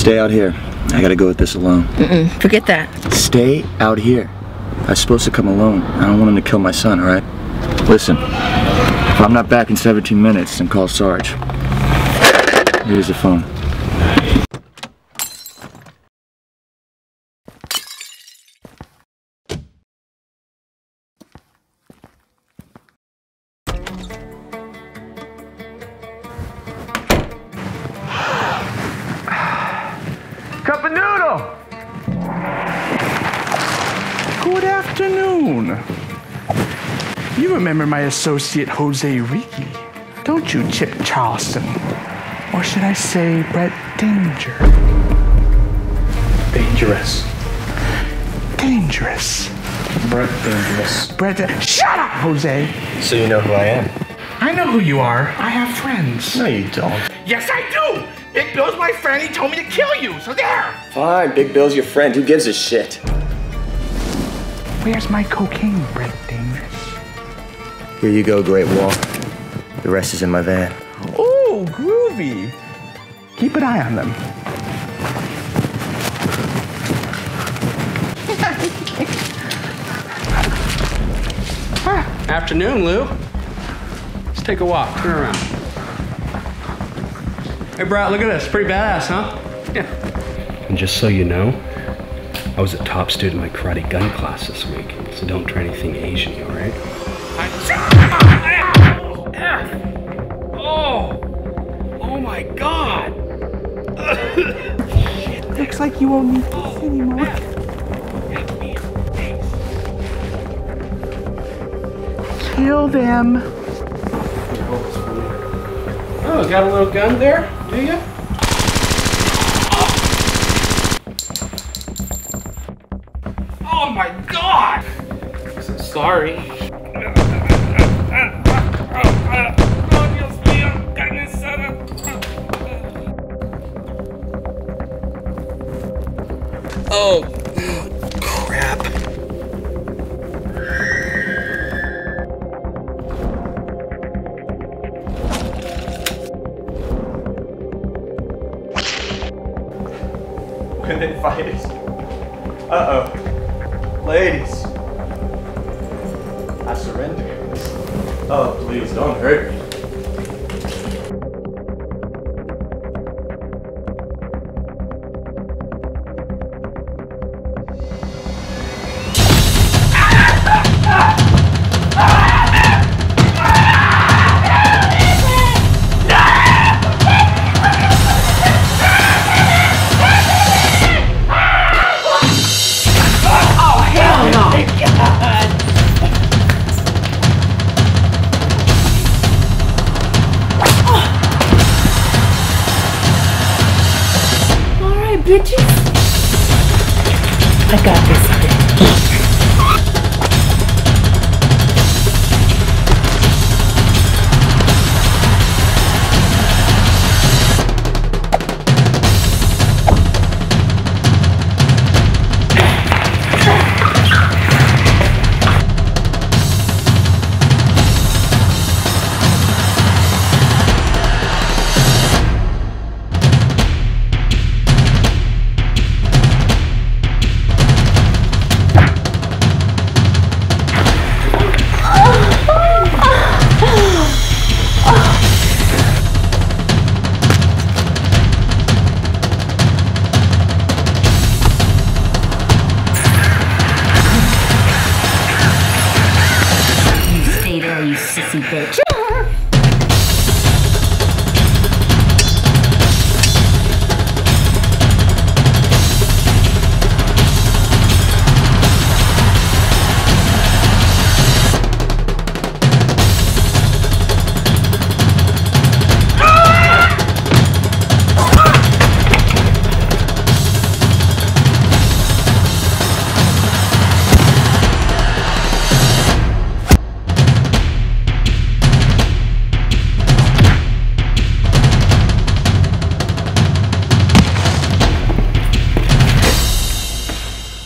Stay out here. I gotta go with this alone. Mm-mm, forget that. Stay out here. I was supposed to come alone. I don't want him to kill my son, alright? Listen, if I'm not back in 17 minutes, then call Sarge. Here's the phone. Afternoon. You remember my associate Jose Ricky, don't you, Chip Charleston? Or should I say Brett Danger? Dangerous. Dangerous. Brett Dangerous. Brett, Da- shut up, Jose. So you know who I am? I know who you are. I have friends. No, you don't. Yes, I do. Big Bill's my friend. He told me to kill you. So there. Fine, Big Bill's your friend. Who gives a shit? Where's my cocaine, Brett Dangerous? Here you go, Great Wall. The rest is in my van. Oh, groovy. Keep an eye on them. Afternoon, Lou. Let's take a walk. Turn around. Hey, Brad, look at this. Pretty badass, huh? Yeah. And just so you know, I was a top student in my karate gun class this week, so don't try anything Asian, all right? Oh! Oh my god! Looks like you won't need this anymore. Kill them. Oh, got a little gun there, do you? Oh my god! Sorry. Oh, crap. When they fight. Uh-oh. Ladies. I surrender. Oh, please, don't hurt me.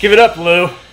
Give it up, Lou.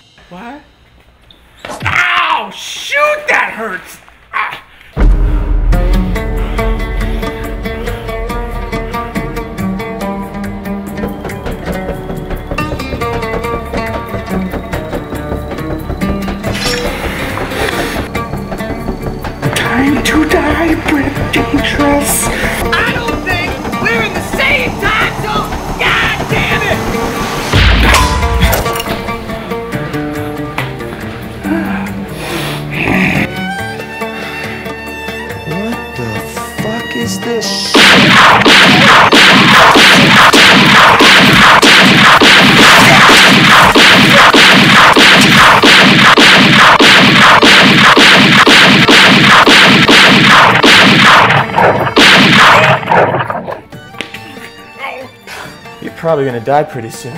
Probably gonna die pretty soon.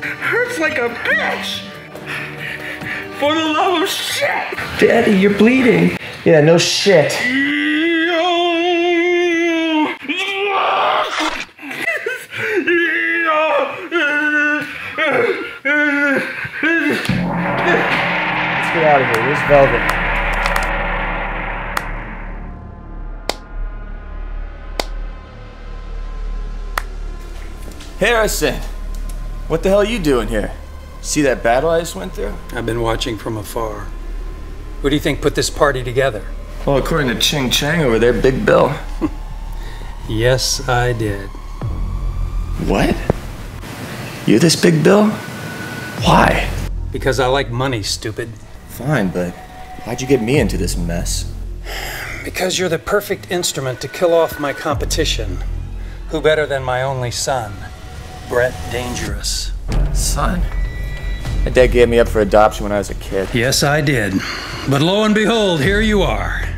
hurts like a bitch? For the love of shit! Daddy, you're bleeding. Yeah, no shit. Let's get out of here. Where's Velvet? Harrison, what the hell are you doing here? See that battle I just went through? I've been watching from afar. Who do you think put this party together? Well, according to Ching Chang over there, Big Bill. Yes, I did. What? You this Big Bill? Why? Because I like money, stupid. Fine, but why'd you get me into this mess? Because you're the perfect instrument to kill off my competition. Who better than my only son, Brett Dangerous? Son? My dad gave me up for adoption when I was a kid. Yes, I did. But lo and behold, here you are.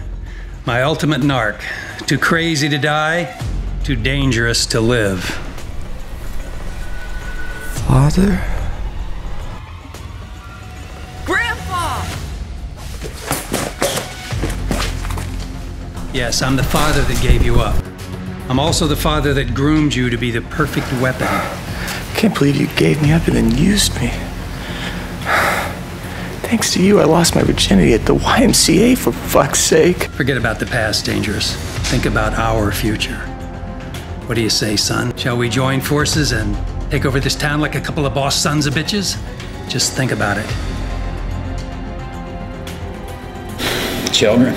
My ultimate narc. Too crazy to die, too dangerous to live. Father? Grandpa! Yes, I'm the father that gave you up. I'm also the father that groomed you to be the perfect weapon. Can't believe you gave me up and then used me. Thanks to you, I lost my virginity at the YMCA for fuck's sake. Forget about the past, Dangerous. Think about our future. What do you say, son? Shall we join forces and take over this town like a couple of boss sons of bitches? Just think about it. Children.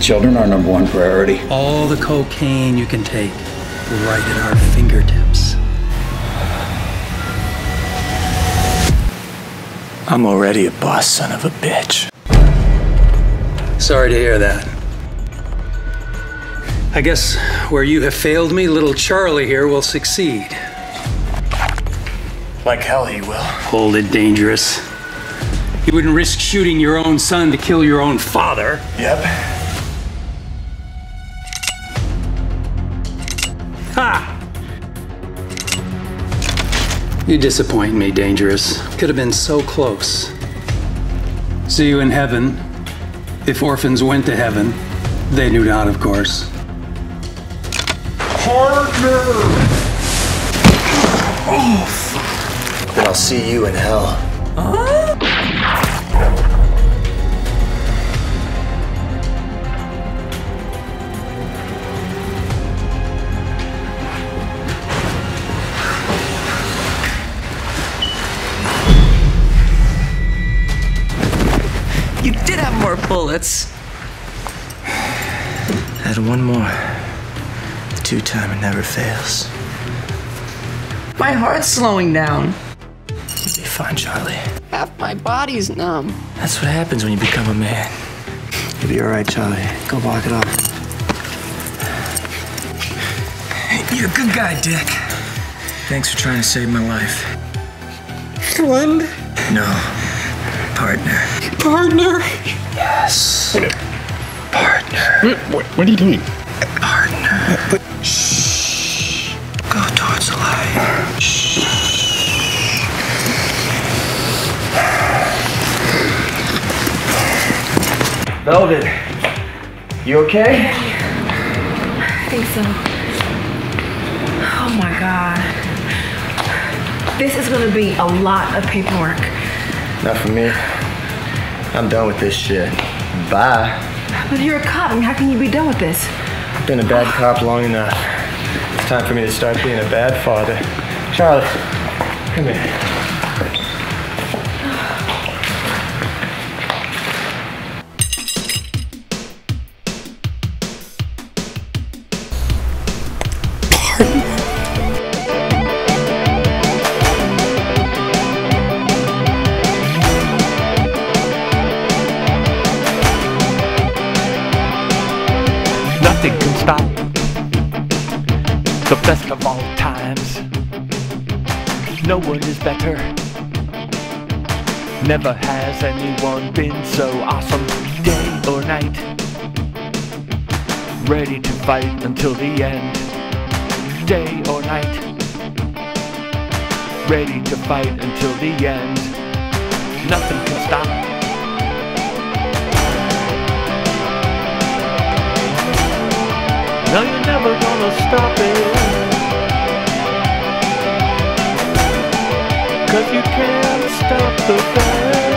Children are number one priority. All the cocaine you can take, right at our fingertips. I'm already a boss son of a bitch. Sorry to hear that. I guess where you have failed me, little Charlie here will succeed. Like hell he will. Hold it, Dangerous. You wouldn't risk shooting your own son to kill your own father. Yep. You disappoint me, Dangerous. Could have been so close. See you in heaven. If orphans went to heaven, they knew not, of course. Partner! Oh, then I'll see you in hell. You did have more bullets. Had one more. The two timer never fails. My heart's slowing down. You'll be fine, Charlie. Half my body's numb. That's what happens when you become a man. You'll be alright, Charlie. Go walk it off. You're a good guy, Dick. Thanks for trying to save my life. Friend? No. Partner. Partner? Yes. Partner. What, what are you doing? Partner. Shh. Go towards the light. Shh. Velvet, you okay? I think so. Oh my god. This is gonna be a lot of paperwork. Not for me. I'm done with this shit. Bye. But you're a cop, and how can you be done with this? I've been a bad cop long enough. It's time for me to start being a bad father. Charlie, come here. The best of all times. No one is better. Never has anyone been so awesome, day or night. Ready to fight until the end, day or night. Ready to fight until the end. Nothing can stop. No, you're never gonna stop it. Cause you can't stop the fire.